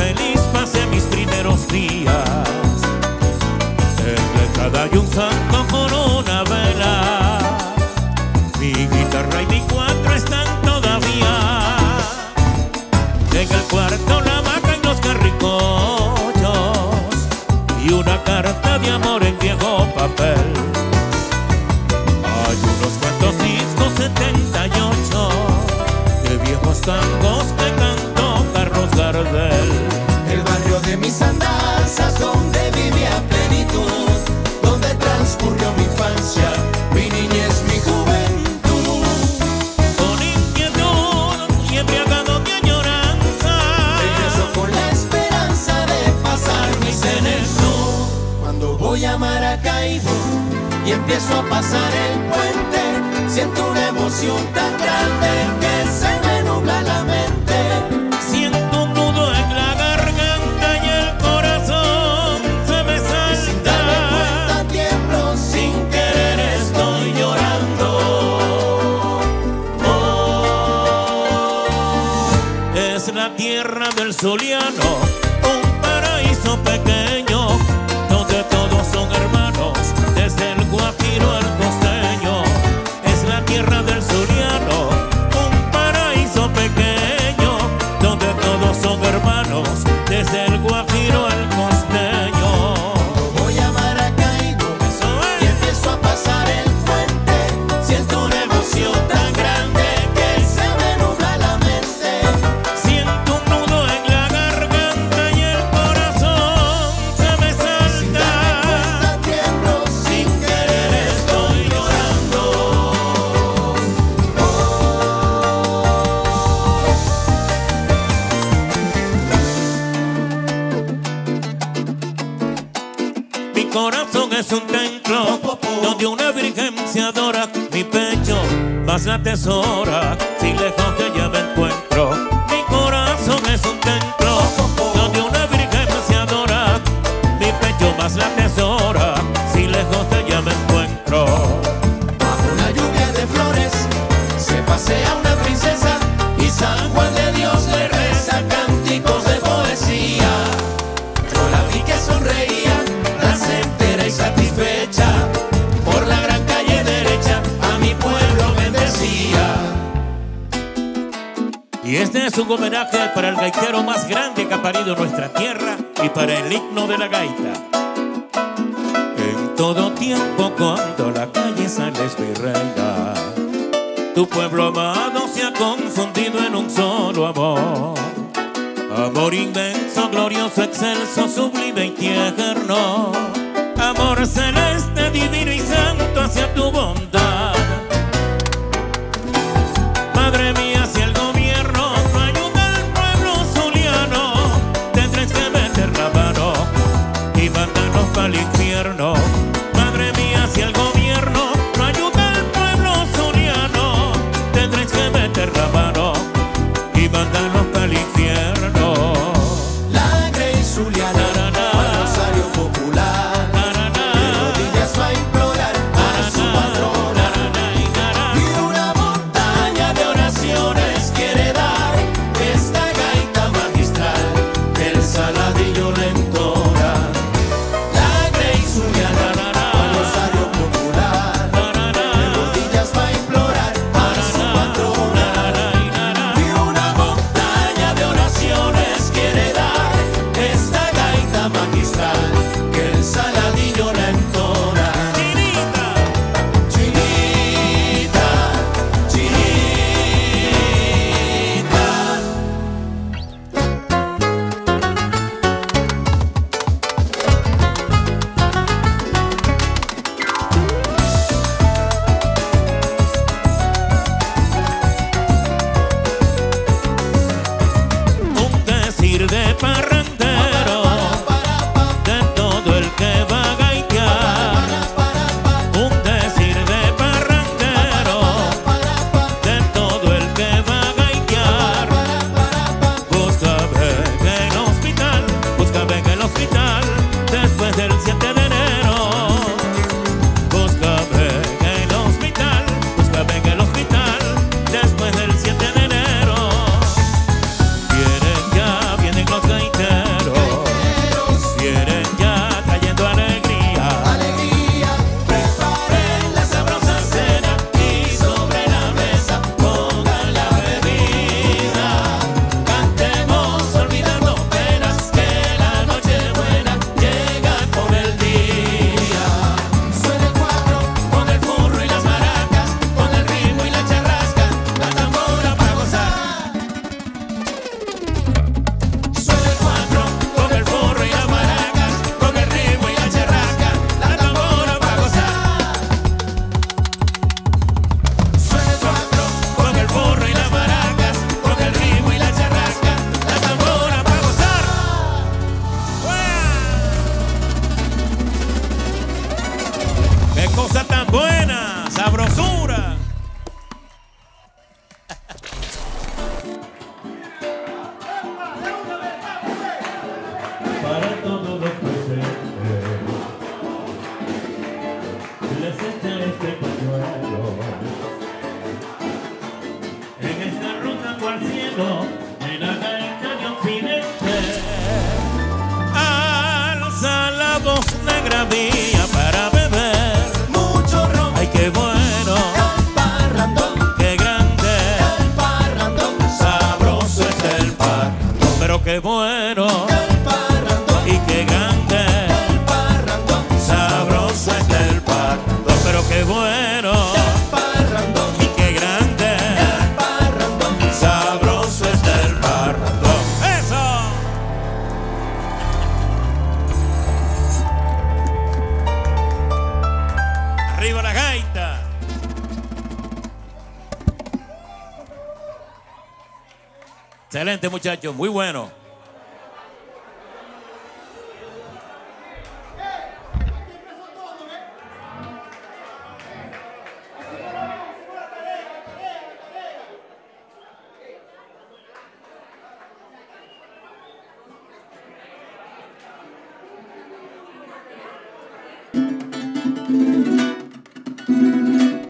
feliz pasé mis primeros días. En cada hay un santo con una vela, mi guitarra y mi cuatro están todavía. En el cuarto la vaca y los carricollos, y una carta de amor en viejo papel. Hay unos cuantos discos 78 de viejos tangos que cantó Carlos Gardel. Y empiezo a pasar el puente, siento una emoción tan grande que se me nubla la mente. Siento un nudo en la garganta y el corazón se me Y sin darme salta. cuenta tiemblo, sin querer estoy llorando. Oh. Es la tierra del Zuliano, un paraíso pequeño, donde todos son hermanos, desde el guapiro al corazón es un templo donde una virgen se adora. Mi pecho más la tesora, si lejos de ella me encuentro. Es un homenaje para el gaitero más grande que ha parido nuestra tierra y para el himno de la gaita. En todo tiempo cuando la calle sales mi reina, tu pueblo amado se ha confundido en un solo amor. Amor inmenso, glorioso, excelso, sublime y tierno. ¡Qué cosa tan buena! ¡Sabrosura! Para todos los presentes Les echaré este pañuelo En esta ruta por cielo Excelente muchachos, muy bueno.